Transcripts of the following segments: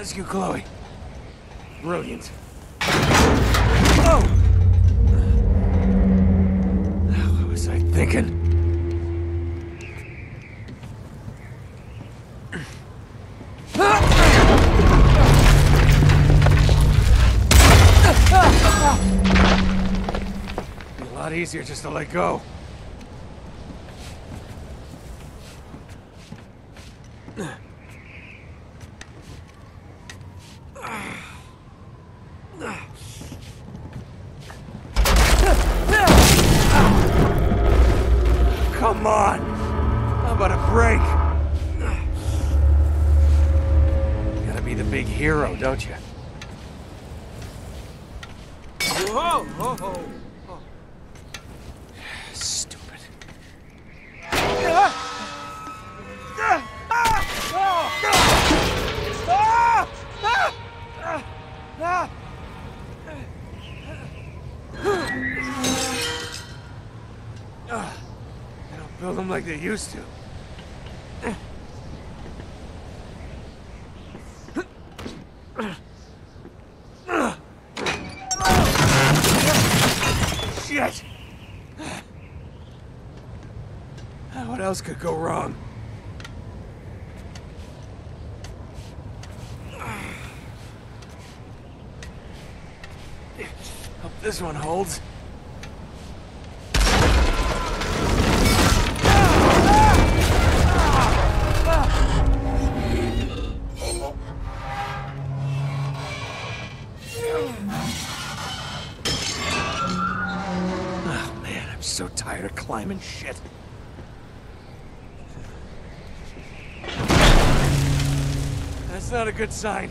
Rescue Chloe. Brilliant. Oh! What was I thinking? Be a lot easier just to let go. Don't you? Whoa, whoa, whoa. Stupid. They don't build them like they used to. Shit! What else go wrong? Hope this one holds. Oh man, I'm so tired of climbing shit. That's not a good sign.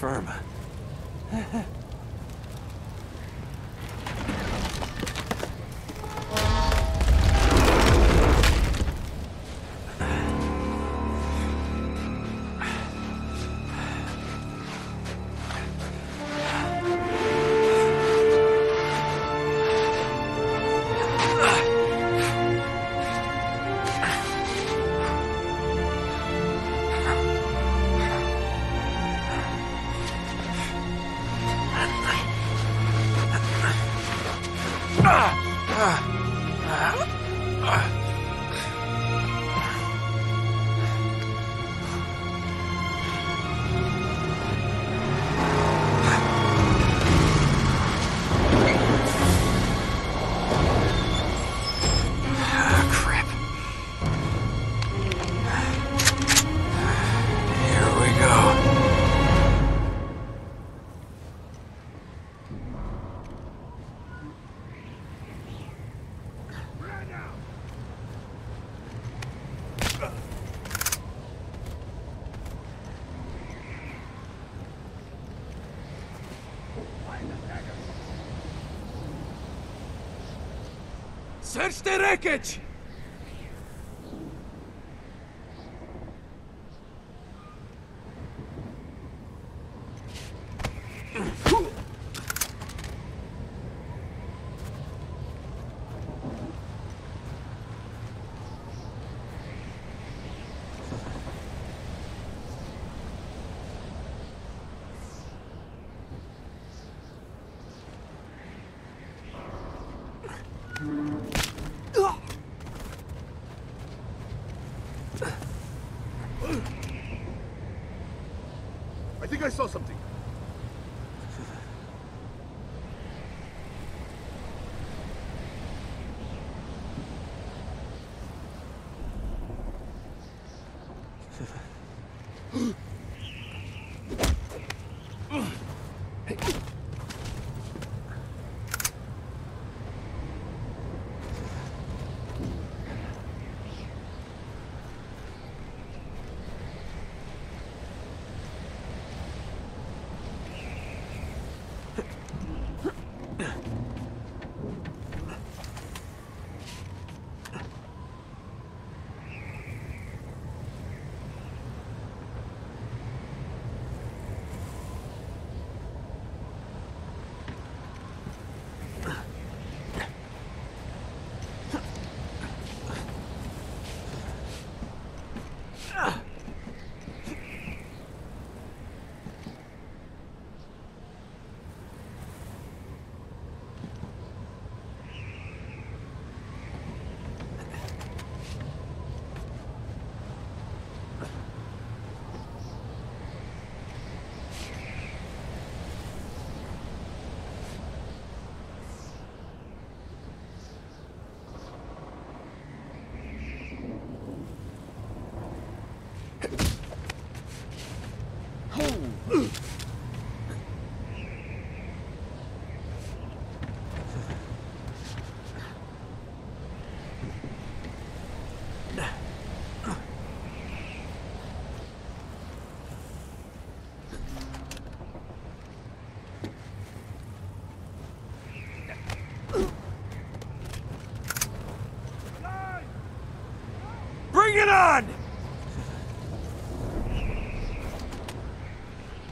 Terra Ah, Search the wreckage! I think I saw something.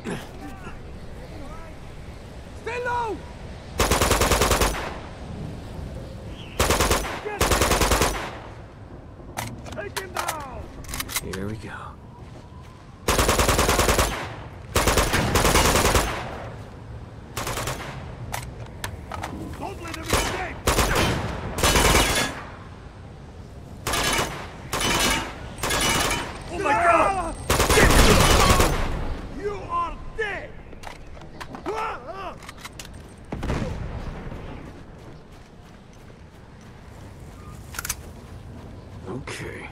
Stay low! Take him down! Here we go. Don't let him escape! Oh my god! You are dead! Okay.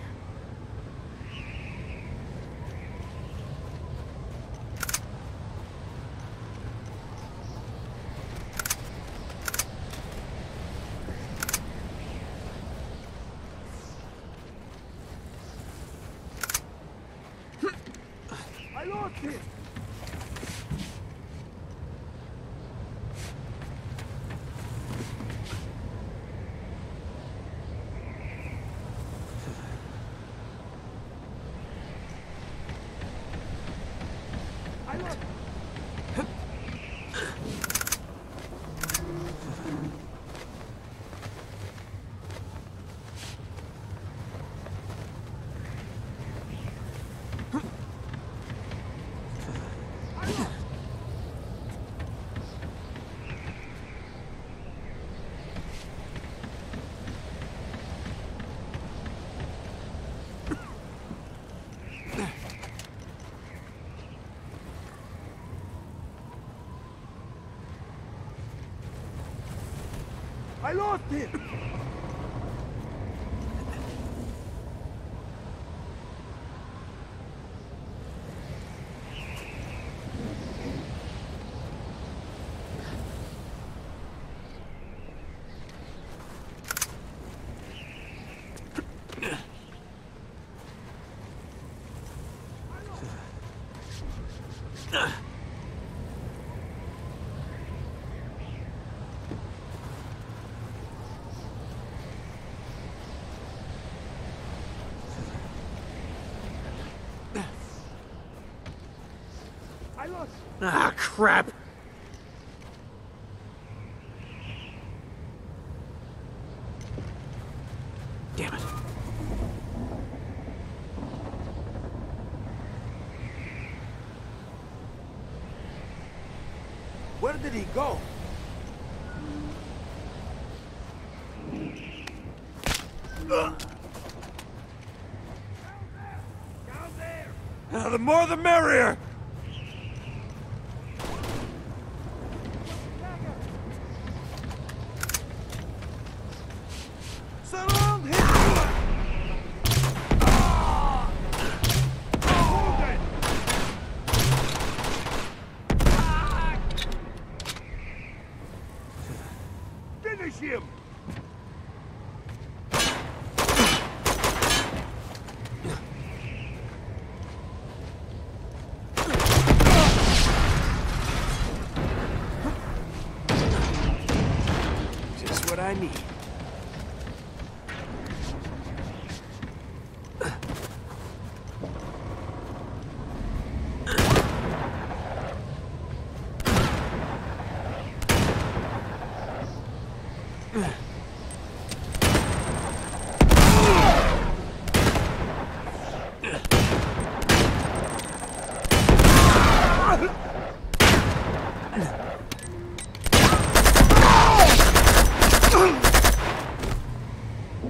I lost him! I lost I lost him! I lost Ah, crap! Damn it. Where did he go? Uh, the more the merrier!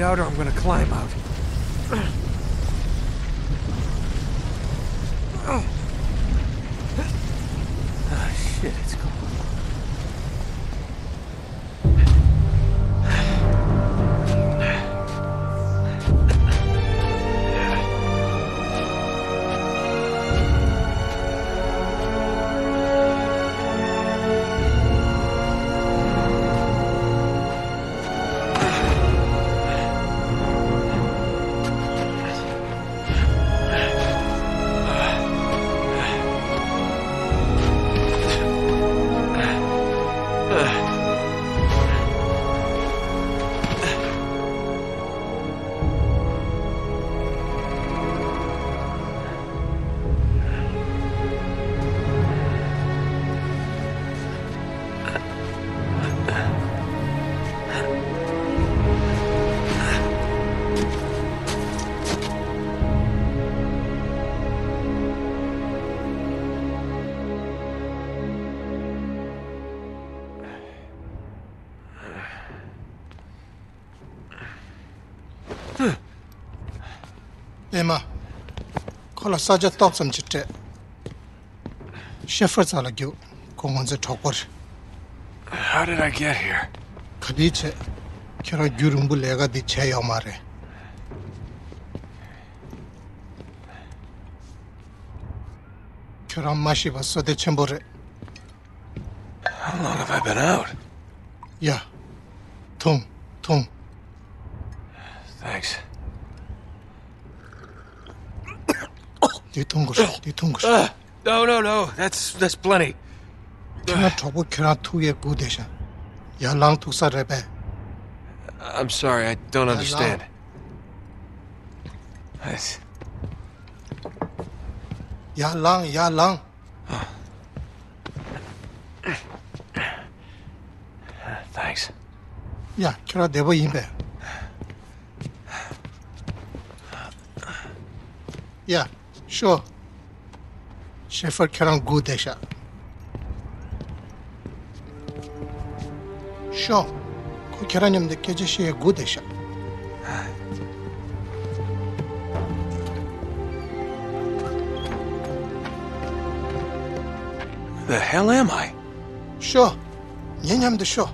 out or I'm gonna climb out. Kola saja top sam chitte. Shepherd sala gyu, kongon ze thokor. How did I get here? Khadi che, kira gyurumbu lega di che yamare. Kira mashi ba sode chembore. How long have I been out? Ya, tum, tum. Thanks. Di tungur. Uh, no, no, no. That's that's plenty. Kira thobo kira tuye gu desha. Ya lang tuksa rebe. I'm sorry, I don't understand. That's- Ya lang, ya lang. Thanks. Ya, kira debo yinbe. Ya, sure. Shepherd kira gu desha. Sure. Ko kira nyamde keje shiye gu desha. The hell am I? Sure. Nye nyamde sure.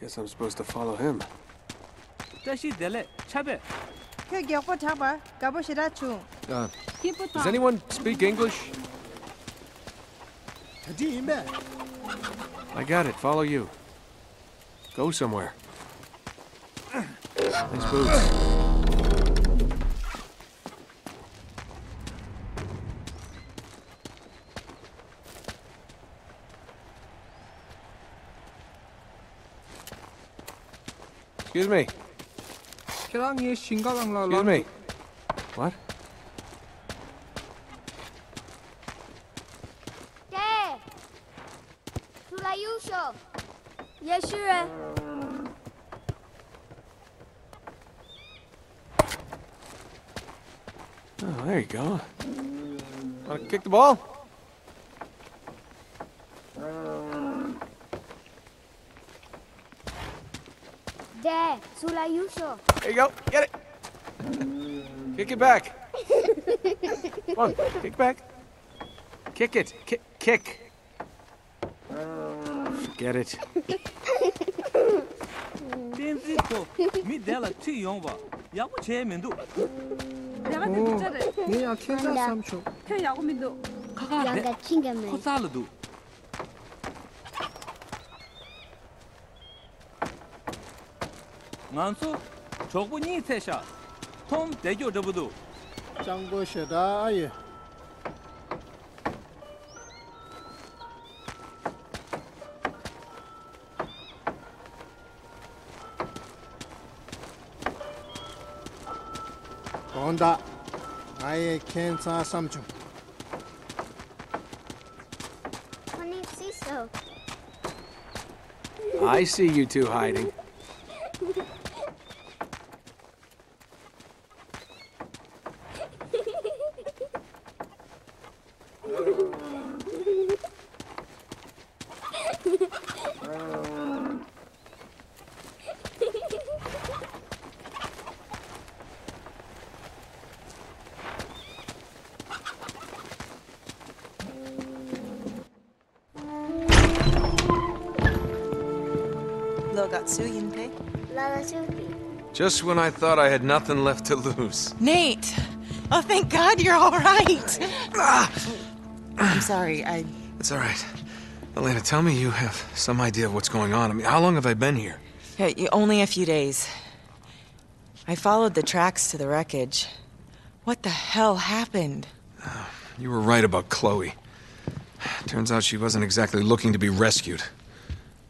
Guess I'm supposed to follow him. Tashi dele chabe. Ke gyakpo chaba gabo shirachu. Does anyone speak English? I got it. Follow you. Go somewhere. Nice boots. Excuse me. Excuse me. What? Dad! Tulayusho! Yes, sure. Oh, there you go. Want to kick the ball? Yeah, Sula There you go. Get it. Kick it back. Come on, kick back. Kick it. Kick. Kick. Get it. Benzito, mi dela ti yomba. Che mendo. tom I see you two hiding. Logat suyinte. Lala Supi. Just when I thought I had nothing left to lose. Nate! Oh, thank God you're all right. Ah! I'm sorry. I It's all right. Elena, tell me you have some idea of what's going on. I mean, how long have I been here? yeah, only a few days. I followed the tracks to the wreckage. What the hell happened? Ah, you were right about Chloe. Turns out she wasn't exactly looking to be rescued.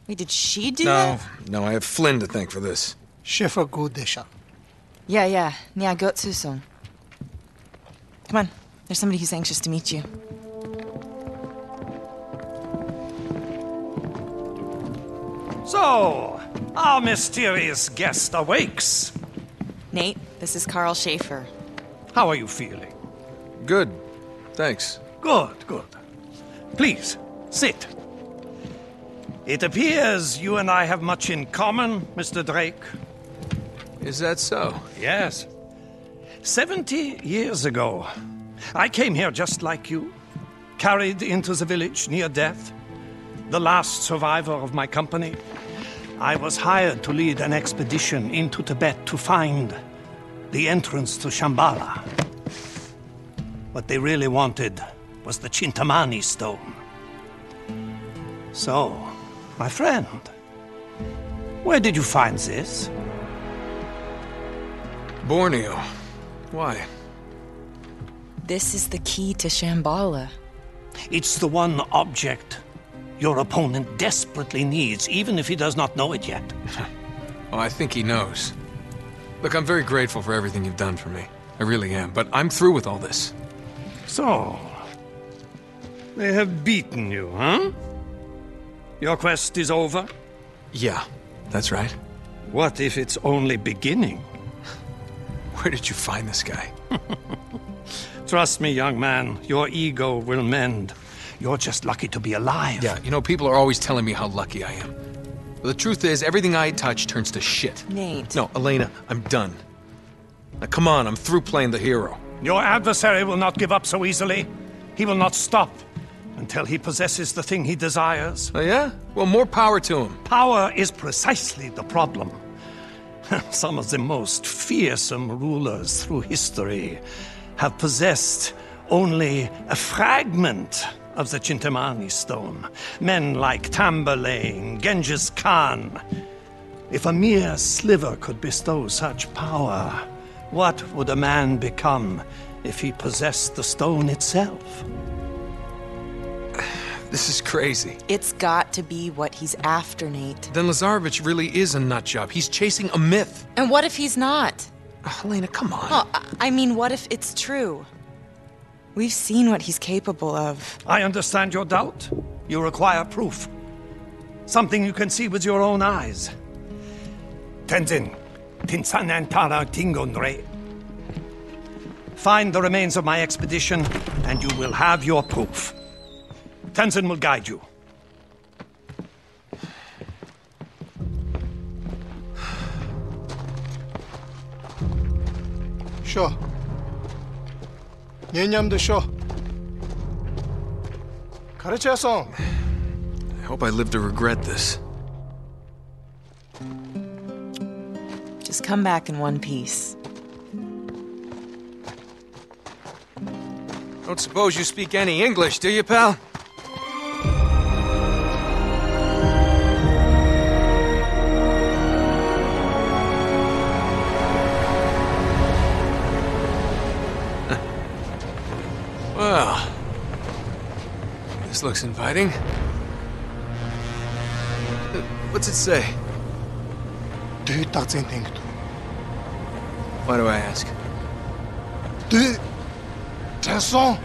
Wait, did she do no, that? No, I have Flynn to thank for this. Schiffer Gudisha. Yeah, yeah. Yeah, got Susong. Come on. There's somebody who's anxious to meet you. So, our mysterious guest awakes. Nate, this is Karl Schäfer. How are you feeling? Good. Thanks. Good, good. Please, sit. It appears you and I have much in common, Mr. Drake. Is that so? Yes. Seventy years ago, I came here just like you, carried into the village near death, the last survivor of my company. I was hired to lead an expedition into Tibet to find the entrance to Shambhala. What they really wanted was the Cintamani stone. So, my friend, where did you find this? Borneo. Why? This is the key to Shambhala. It's the one object your opponent desperately needs, even if he does not know it yet. Oh, I think he knows. Look, I'm very grateful for everything you've done for me. I really am, but I'm through with all this. So, they have beaten you, huh? Your quest is over? Yeah, that's right. What if it's only beginning? Where did you find this guy? Trust me, young man, your ego will mend. You're just lucky to be alive. Yeah, you know, people are always telling me how lucky I am. But the truth is, everything I touch turns to shit. Nate. No, Elena, I'm done. Now, come on, I'm through playing the hero. Your adversary will not give up so easily. He will not stop until he possesses the thing he desires. Oh, yeah? Well, more power to him. Power is precisely the problem. Some of the most fearsome rulers through history have possessed only a fragment of the Cintamani stone. Men like Tamburlaine, Genghis Khan. If a mere sliver could bestow such power, what would a man become if he possessed the stone itself? This is crazy. It's got to be what he's after, Nate. Then Lazarević really is a nut job. He's chasing a myth. And what if he's not? Ah, oh, Elena, come on. Oh, I- I mean, what if it's true? We've seen what he's capable of. I understand your doubt. You require proof. Something you can see with your own eyes. Tenzin, Tinsan Tinsanantara Tingondre. Find the remains of my expedition, and you will have your proof. Tenzin will guide you. Sure. Nyenyam Sho. Karachasong. I hope I live to regret this. Just come back in one piece. Don't suppose you speak any English, do you, pal? Looks inviting. What's it say? Du tatsintinkt. Why do I ask? Du... Tesson?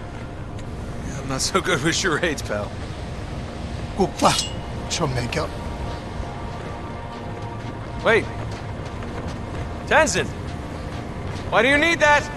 Yeah, I'm not so good with charades, pal. What? Show makeup. Wait. Tenzin! Why do you need that?